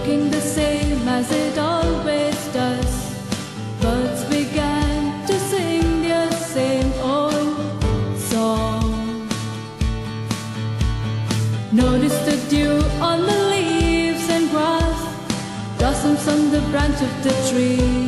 Looking the same as it always does. Birds began to sing their same old song. Notice the dew on the leaves and grass, blossoms on the branch of the tree.